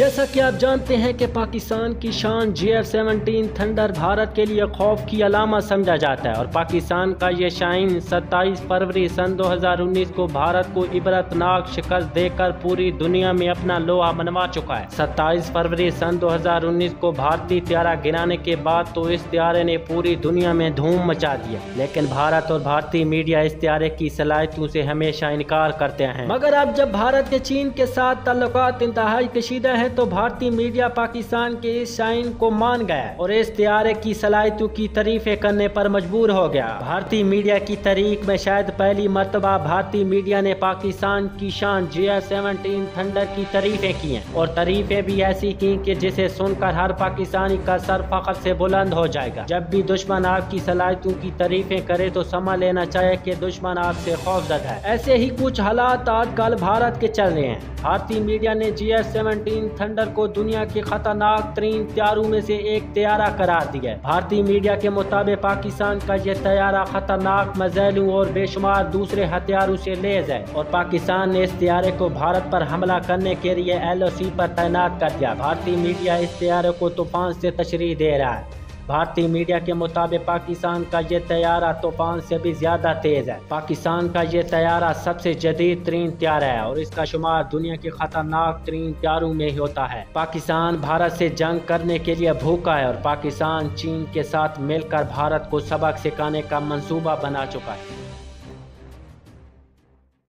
just जैसा कि आप जानते हैं कि पाकिस्तान की शान G F seventeen thunder Bharat के लिए खौफ की अलामत समझा जाता है और पाकिस्तान का ये शाइन 27 फरवरी सन 2019 को भारत को इबरतनाक शिकस्त देकर पूरी दुनिया में अपना लोहा मनवा चुका है। 27 फरवरी सन 2019 को भारतीय त्यारा गिराने के बाद तो इस त्यारे ने पूरी दुनिया में धूम मचा दिया लेकिन भारत और भारतीय मीडिया इस त्यारे की सलाहियतों से हमेशा इनकार करते हैं। मगर अब जब भारत के चीन के साथ ताल्लुकात इंतहाई कशीदा है तो भारतीय मीडिया पाकिस्तान के इस शाइन को मान गया और इस त्यारे की सलाहियतों की तारीफें करने पर मजबूर हो गया। भारतीय मीडिया की तारीख में शायद पहली मरतबा भारतीय मीडिया ने पाकिस्तान की शान जी एफ़ सेवनटीन थंडर की तारीफें की हैं और तारीफें भी ऐसी की कि जिसे सुनकर हर पाकिस्तानी का सर फखर से बुलंद हो जाएगा। जब भी दुश्मन आपकी सलाहियतों की तारीफें करे तो समझ लेना चाहिए कि दुश्मन आपसे खौफजद है। ऐसे ही कुछ हालात आजकल भारत के चल रहे हैं। भारतीय मीडिया ने जी एफ़ सेवनटीन थंडर को दुनिया के खतरनाक तरीन त्यारों में से एक तैयारा करार दिया भारतीय मीडिया के मुताबिक पाकिस्तान का यह तैयारा खतरनाक मजैलों और बेशुमार दूसरे हथियारों से लेज है और पाकिस्तान ने इस तैयारे को भारत पर हमला करने के लिए एल ओ सी पर तैनात कर दिया। भारतीय मीडिया इस त्यारे को तूफ़ान से तशरी दे रहा है। भारतीय मीडिया के मुताबिक पाकिस्तान का ये तैयारा तूफ़ान से भी ज़्यादा तेज है। पाकिस्तान का ये तैयारा सबसे जदीद तरीन त्यारा है और इसका शुमार दुनिया के खतरनाक तरीन त्यारों में होता है। पाकिस्तान भारत से जंग करने के लिए भूखा है और पाकिस्तान चीन के साथ मिलकर भारत को सबक सिखाने का मंसूबा बना चुका है।